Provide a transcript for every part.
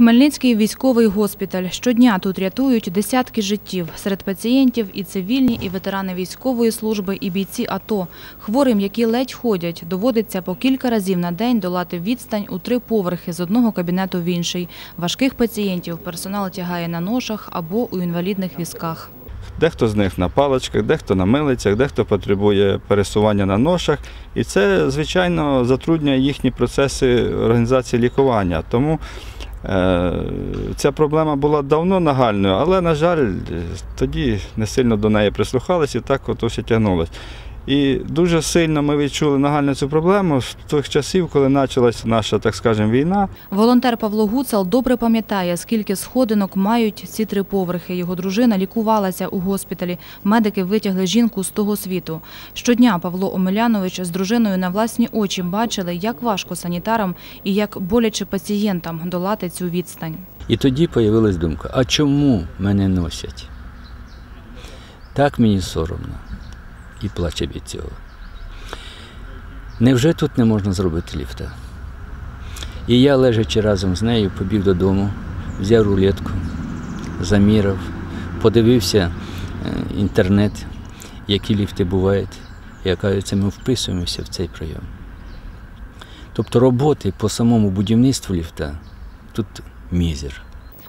Хмельницький військовий госпіталь. Щодня тут рятують десятки життів. Серед пацієнтів і цивільні, і ветерани військової служби, і бійці АТО. Хворим, які ледь ходять, доводиться по кілька разів на день долати відстань у три поверхи з одного кабінету в інший. Важких пацієнтів персонал тягає на ношах або у інвалідних візках. Дехто з них на паличках, дехто на милицях, дехто потребує пересування на ношах. І це, звичайно, затруднює їхні процеси організації лікування. Тому ця проблема була давно нагальною, але, на жаль, тоді не сильно до неї прислухалися і так от все тягнулося. І дуже сильно ми відчули нагальну цю проблему з тих часів, коли почалася наша, так скажемо, війна. Волонтер Павло Гуцал добре пам'ятає, скільки сходинок мають ці три поверхи. Його дружина лікувалася у госпіталі. Медики витягли жінку з того світу. Щодня Павло Омелянович з дружиною на власні очі бачили, як важко санітарам і як боляче пацієнтам долати цю відстань. І тоді з'явилась думка: а чому мене носять? Так мені соромно і плаче від цього. Невже тут не можна зробити ліфта? І я, лежачи разом з нею, побіг додому, взяв рулетку, заміряв, подивився е, інтернет, які ліфти бувають, і оказується, ми вписуємося в цей прийом. Тобто роботи по самому будівництву ліфта тут мізер.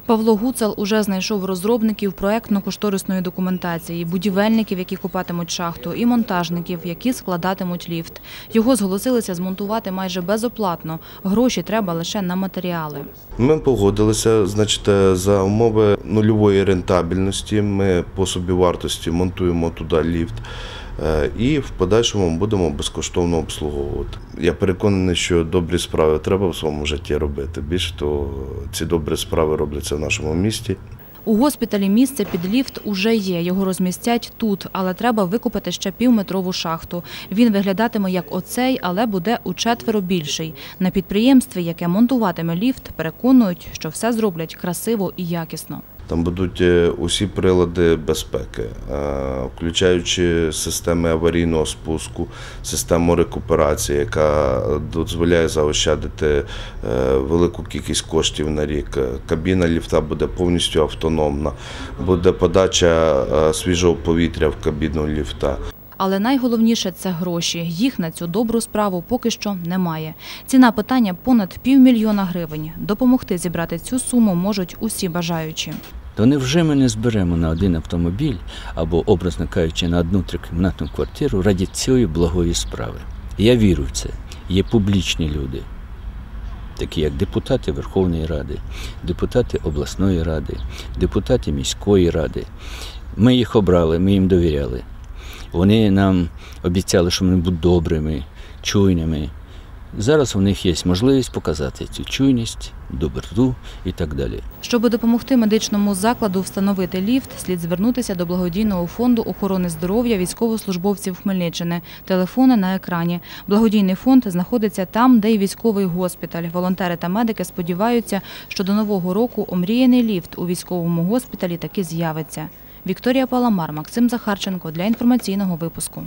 Павло Гуцал уже знайшов розробників проектно-кошторисної документації, будівельників, які копатимуть шахту, і монтажників, які складатимуть ліфт. Його зголосилися змонтувати майже безоплатно. Гроші треба лише на матеріали. Ми погодилися, значить, е, за умови нульової рентабельності. Ми по собівартості монтуємо туди ліфт. е, І в подальшому будемо безкоштовно обслуговувати. Я переконаний, що добрі справи треба в своєму житті робити. Більше того, ці добрі справи робляться в нашому місті. У госпіталі місце під ліфт уже є. Його розмістять тут, але треба викупити ще півметрову шахту. Він виглядатиме як оцей, але буде у четверо більший. На підприємстві, яке монтуватиме ліфт, переконують, що все зроблять красиво і якісно. Там будуть е, усі прилади безпеки, е, включаючи системи аварійного спуску, систему рекуперації, яка дозволяє заощадити е, велику кількість коштів на рік. Кабіна ліфта буде повністю автономна, буде подача свіжого повітря в кабіну ліфта. Але найголовніше це гроші. Їх на цю добру справу поки що немає. Ціна питання понад півмільйона гривень. Допомогти зібрати цю суму можуть усі бажаючі. То невже ми не зберемо на один автомобіль або, образно кажучи, на одну трикімнатну квартиру раді цієї благої справи? Я вірю в це. Є публічні люди, такі як депутати Верховної Ради, депутати обласної ради, депутати міської ради. Ми їх обрали, ми їм довіряли. Вони нам обіцяли, що вони будуть добрими, чуйними. Зараз у них є можливість показати цю чуйність, доброту і так далі. Щоб допомогти медичному закладу встановити ліфт, слід звернутися до благодійного фонду охорони здоров'я військовослужбовців Хмельниччини. Телефони на екрані. Благодійний фонд знаходиться там, де й військовий госпіталь. Волонтери та медики сподіваються, що до нового року омріяний ліфт у військовому госпіталі таки з'явиться. Вікторія Паламар, Максим Захарченко для інформаційного випуску.